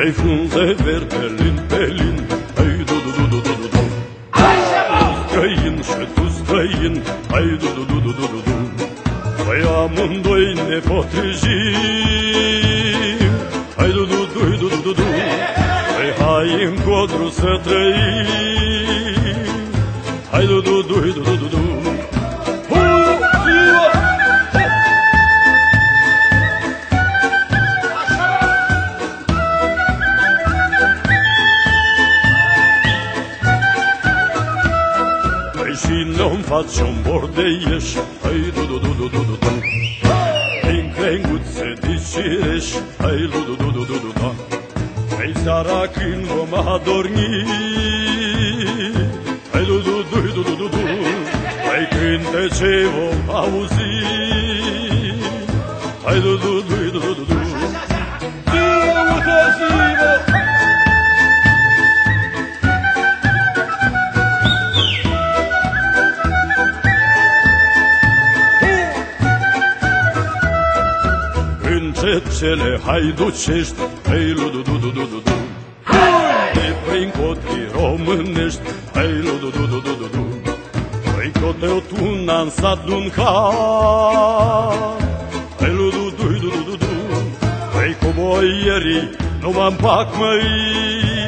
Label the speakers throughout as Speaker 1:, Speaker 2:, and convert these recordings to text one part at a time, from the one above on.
Speaker 1: Hai frunze verde, lin pe lin Hai du du du du du du du Străin și tu străin Hai du du du du du du du Păi amândoi ne potrivim Hai du du du du du Păi și nu-mi faci un bordeiș Hai du du du du du du du Din crenguțe dicireș Hai du du du du du du du Păi seara când vom adormi Hai du du du du du du du Păi cântece vom auzi Hai du du du du du du du Uite-ți-vă! Încet cele haiducești Hei lu du du du du du du De prin cotii românești Hei lu du du du du du du Păi coteu tu n-am sat d'un Hei lu du du du du du du Păi cu boierii nu m-am pac măi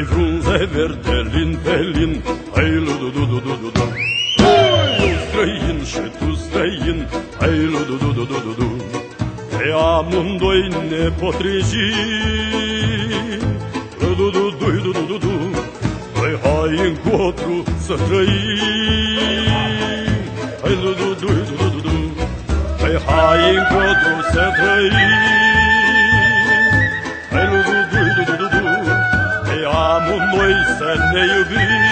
Speaker 1: Hai frunze verde, lin pe lin, hai lu du du du du du du. Străin și tu străin, hai lu du du du du du du. Pe amândoi ne potrivim, lu du du du du du du du. Păi hai încotru să trăim, hai du du du du du du. Păi hai încotru să trăim, ben you be.